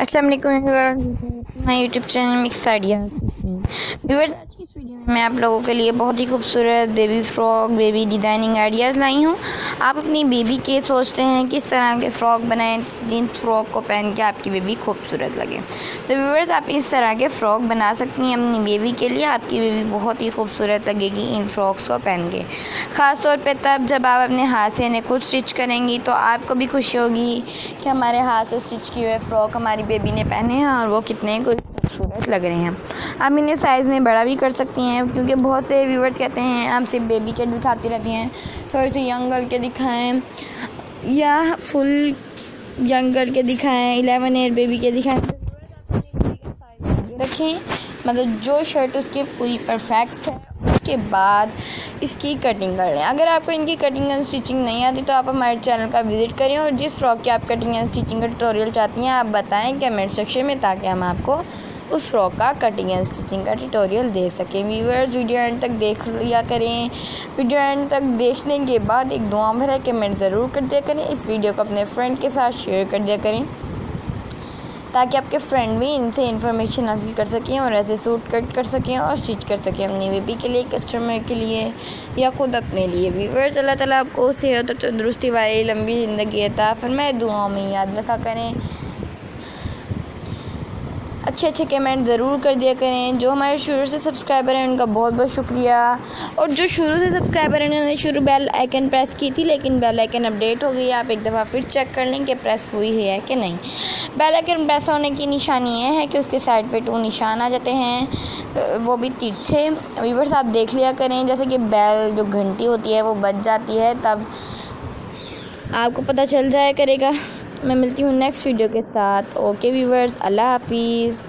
अस्सलाम my YouTube channel mix idea viewers आज की इस वीडियो में मैं आप लोगों के लिए बहुत ही खूबसूरत baby frock baby designing ideas लाई हूँ। आप अपनी बेबी के सोचते हैं किस तरह के फ़्रॉक बनाएँ, जिन फ्रॉक को पहन के आपकी बेबी खूबसूरत लगे। तो व्यूअर्स आप इस तरह के फ़्रॉक बना सकती हैं अपनी बेबी के लिए। आपकी बेबी बहुत ही खूबसूरत लगेगी इन फ्रॉक्स को पहन के। ख़ास तौर पर तब जब आप अपने हाथ से खुद स्टिच करेंगी तो आपको भी खुशी होगी कि हमारे हाथ से स्टिच किए हुए फ़्रॉक हमारी बेबी ने पहने हैं और वो कितने खूबसूरत लग रहे हैं। आप इन्हें साइज़ में बड़ा भी कर सकती हैं, क्योंकि बहुत से व्यूवर्स कहते हैं, आप सिर्फ़ बेबी के दिखाती रहती हैं, थोड़े से यंग गर्ल के दिखाएँ, या फुल यंग गर्ल के दिखाएँ इलेवन ईयर बेबी के दिखाएँ। रखें मतलब जो शर्ट उसकी पूरी परफेक्ट है, उसके बाद इसकी कटिंग कर लें। अगर आपको इनकी कटिंग एंड स्टिचिंग नहीं आती तो आप हमारे चैनल का विज़िट करें, और जिस फ्रॉक की आप कटिंग एंड स्टिचिंग का ट्यूटोरियल चाहती हैं, आप बताएँ कमेंट सेक्शन में, ताकि हम आपको उस फ्रॉक का कटिंग एंड स्टिचिंग का ट्यूटोरियल दे सकें। व्यूअर्स वीडियो एंड तक देख लिया करें। वीडियो एंड तक देखने के बाद एक दुआ भरा कमेंट ज़रूर कर दिया करें। इस वीडियो को अपने फ्रेंड के साथ शेयर कर दिया करें। ताकि आपके फ्रेंड भी इनसे इन्फॉर्मेशन हासिल कर सकें और ऐसे सूट कट कर सकें और स्टिच कर सकें अपनी बेबी के लिए कस्टमर के लिए या ख़ुद अपने लिए। व्यूवर्स अल्लाह ताला आपको सेहत और तंदरुस्ती वाली लंबी ज़िंदगी अता फरमाए। दुआओं में याद रखा करें। अच्छे अच्छे कमेंट ज़रूर कर दिया करें। जो हमारे शुरू से सब्सक्राइबर हैं, उनका बहुत बहुत शुक्रिया। और जो शुरू से सब्सक्राइबर हैं, उन्होंने शुरू बेल आइकन प्रेस की थी, लेकिन बेल आइकन अपडेट हो गई आप एक दफ़ा फिर चेक कर लें कि प्रेस हुई है कि नहीं। बेल आइकन प्रेस होने की निशानी ये है कि उसके साइड पर टू निशान आ जाते हैं। वो भी तिरछे। व्यूवर्स आप देख लिया करें, जैसे कि बैल जो घंटी होती है, वो बच जाती है, तब आपको पता चल जाया करेगा। मैं मिलती हूँ नेक्स्ट वीडियो के साथ. ओके व्यूवर्स अल्लाह हाफिज़